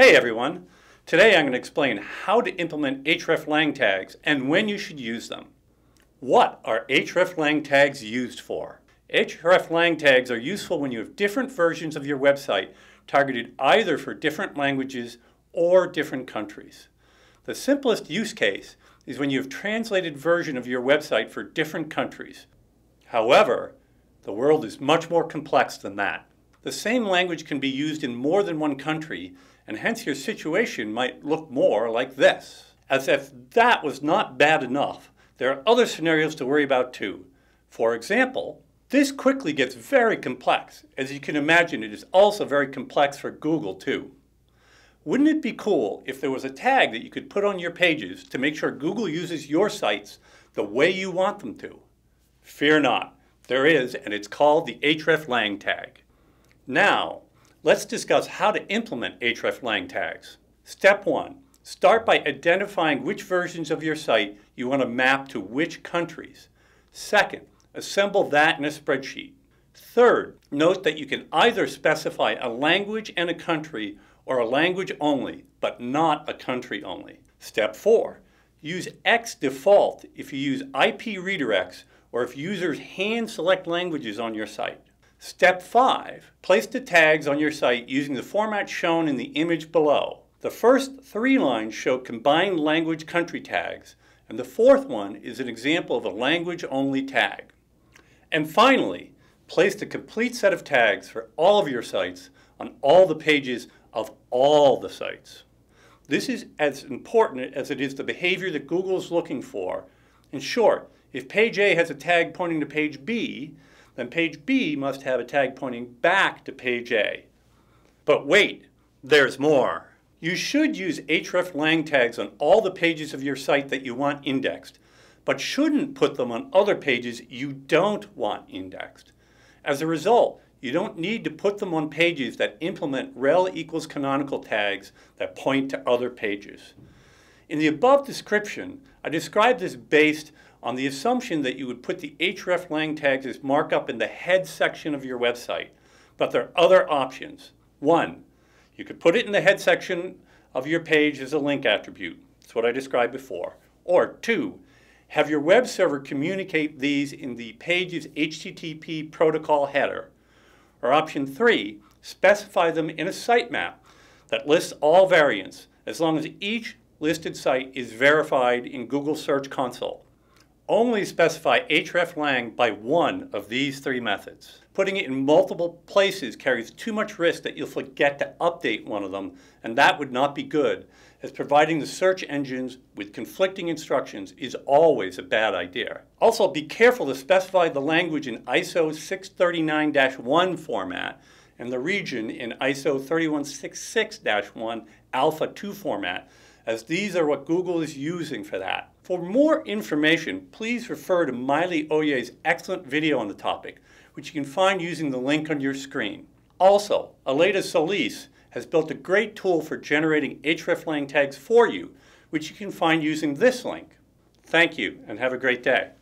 Hey everyone! Today I'm going to explain how to implement hreflang tags and when you should use them. What are hreflang tags used for? hreflang tags are useful when you have different versions of your website targeted either for different languages or different countries. The simplest use case is when you have translated version of your website for different countries. However, the world is much more complex than that. The same language can be used in more than one country and hence your situation might look more like this. As if that was not bad enough, there are other scenarios to worry about too. For example, this quickly gets very complex. As you can imagine, it is also very complex for Google too. Wouldn't it be cool if there was a tag that you could put on your pages to make sure Google uses your sites the way you want them to? Fear not, there is, and it's called the hreflang tag. Now, Let's discuss how to implement hreflang tags. Step 1. Start by identifying which versions of your site you want to map to which countries. Second, assemble that in a spreadsheet. Third, note that you can either specify a language and a country or a language only, but not a country only. Step 4. Use X default if you use IP redirects or if users hand select languages on your site. Step 5. Place the tags on your site using the format shown in the image below. The first three lines show combined language country tags, and the fourth one is an example of a language-only tag. And finally, place the complete set of tags for all of your sites on all the pages of all the sites. This is as important as it is the behavior that Google is looking for. In short, if page A has a tag pointing to page B, then page B must have a tag pointing back to page A. But wait, there's more. You should use hreflang tags on all the pages of your site that you want indexed, but shouldn't put them on other pages you don't want indexed. As a result, you don't need to put them on pages that implement rel equals canonical tags that point to other pages. In the above description, I described this based on the assumption that you would put the hreflang tags as markup in the head section of your website. But there are other options. One, you could put it in the head section of your page as a link attribute. That's what I described before. Or two, have your web server communicate these in the page's HTTP protocol header. Or option three, specify them in a sitemap that lists all variants as long as each listed site is verified in Google Search Console. Only specify hreflang by one of these three methods. Putting it in multiple places carries too much risk that you'll forget to update one of them, and that would not be good, as providing the search engines with conflicting instructions is always a bad idea. Also, be careful to specify the language in ISO 639-1 format and the region in ISO 3166-1 Alpha 2 format, as these are what Google is using for that. For more information, please refer to Maile Ohye's excellent video on the topic, which you can find using the link on your screen. Also, Aleyda Solis has built a great tool for generating hreflang tags for you, which you can find using this link. Thank you, and have a great day.